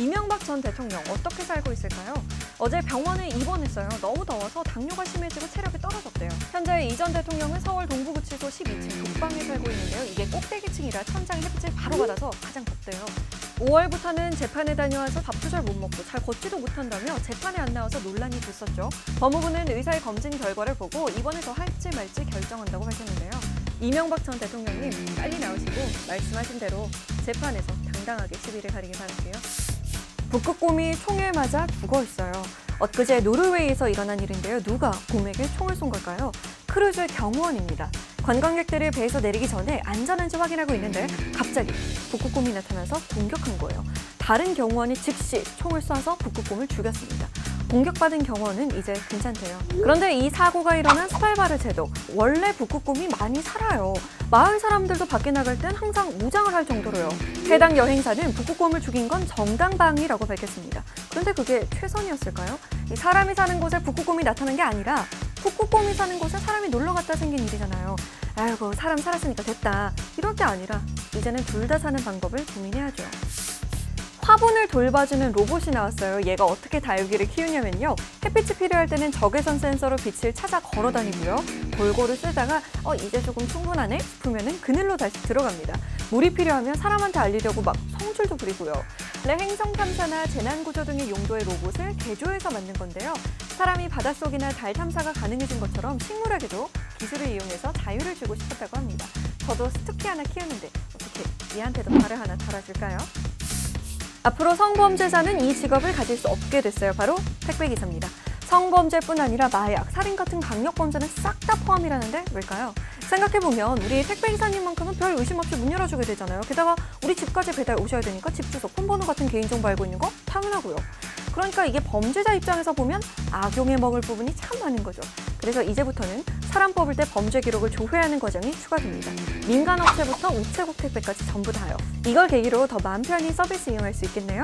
이명박 전 대통령 어떻게 살고 있을까요? 어제 병원에 입원했어요. 너무 더워서 당뇨가 심해지고 체력이 떨어졌대요. 현재 이 전 대통령은 서울 동부구치소 12층 독방에 살고 있는데요. 이게 꼭대기층이라 천장 햇빛을 바로 받아서 가장 덥대요. 5월부터는 재판에 다녀와서 밥도 잘 못 먹고 잘 걷지도 못한다며 재판에 안 나와서 논란이 됐었죠. 법무부는 의사의 검진 결과를 보고 이번에 더 할지 말지 결정한다고 밝혔는데요. 이명박 전 대통령님 빨리 나오시고 말씀하신 대로 재판에서 당당하게 시비를 가리길 바랄게요. 북극곰이 총을 맞아 죽어 있어요. 엊그제 노르웨이에서 일어난 일인데요. 누가 곰에게 총을 쏜 걸까요? 크루즈 경호원입니다. 관광객들을 배에서 내리기 전에 안전한지 확인하고 있는데 갑자기 북극곰이 나타나서 공격한 거예요. 다른 경호원이 즉시 총을 쏴서 북극곰을 죽였습니다. 공격받은 경호원은 이제 괜찮대요. 그런데 이 사고가 일어난 스팔바르 제도 원래 북극곰이 많이 살아요. 마을 사람들도 밖에 나갈 땐 항상 무장을 할 정도로요. 해당 여행사는 북극곰을 죽인 건 정당방위라고 밝혔습니다. 그런데 그게 최선이었을까요? 이 사람이 사는 곳에 북극곰이 나타난 게 아니라 북극곰이 사는 곳에 사람이 놀러 갔다 생긴 일이잖아요. 아이고 사람 살았으니까 됐다. 이럴 게 아니라 이제는 둘 다 사는 방법을 고민해야죠. 화분을 돌봐주는 로봇이 나왔어요. 얘가 어떻게 다육이를 키우냐면요. 햇빛이 필요할 때는 적외선 센서로 빛을 찾아 걸어 다니고요. 골고루 쓰다가 어 이제 조금 충분하네 싶으면 은 그늘로 다시 들어갑니다. 물이 필요하면 사람한테 알리려고 막 성질도 부리고요. 행성 탐사나 재난 구조 등의 용도의 로봇을 개조해서 만든 건데요. 사람이 바닷속이나 달 탐사가 가능해진 것처럼 식물에게도 기술을 이용해서 자유를 주고 싶었다고 합니다. 저도 스투키 하나 키우는데 어떻게 얘한테도 발을 하나 달아줄까요? 앞으로 성범죄자는 이 직업을 가질 수 없게 됐어요. 바로 택배기사입니다. 성범죄뿐 아니라 마약, 살인 같은 강력범죄는 싹 다 포함이라는데 왜일까요? 생각해보면 우리 택배기사님만큼은 별 의심 없이 문 열어주게 되잖아요. 게다가 우리 집까지 배달 오셔야 되니까 집 주소, 폰번호 같은 개인정보 알고 있는 거 당연하고요. 그러니까 이게 범죄자 입장에서 보면 악용해 먹을 부분이 참 많은 거죠. 그래서 이제부터는 사람 뽑을 때 범죄 기록을 조회하는 과정이 추가됩니다. 민간 업체부터 우체국 택배까지 전부 다요. 이걸 계기로 더 마음 편히 서비스 이용할 수 있겠네요.